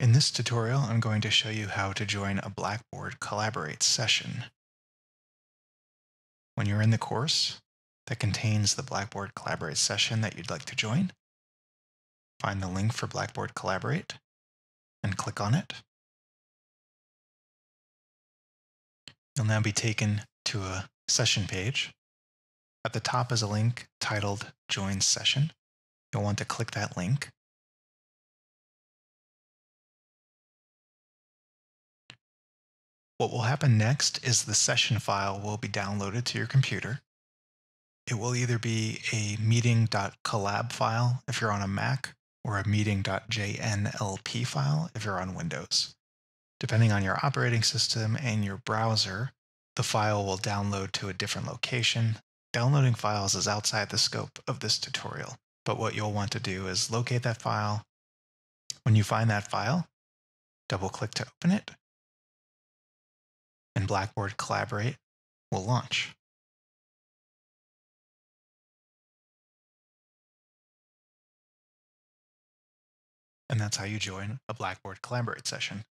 In this tutorial, I'm going to show you how to join a Blackboard Collaborate session. When you're in the course that contains the Blackboard Collaborate session that you'd like to join, find the link for Blackboard Collaborate and click on it. You'll now be taken to a session page. At the top is a link titled Join Session. You'll want to click that link What will happen next is the session file will be downloaded to your computer. It will either be a meeting.collab file if you're on a Mac or a meeting.jnlp file if you're on Windows. Depending on your operating system and your browser, the file will download to a different location. Downloading files is outside the scope of this tutorial, but what you'll want to do is locate that file. When you find that file, double click to open it Blackboard Collaborate will launch. And that's how you join a Blackboard Collaborate session.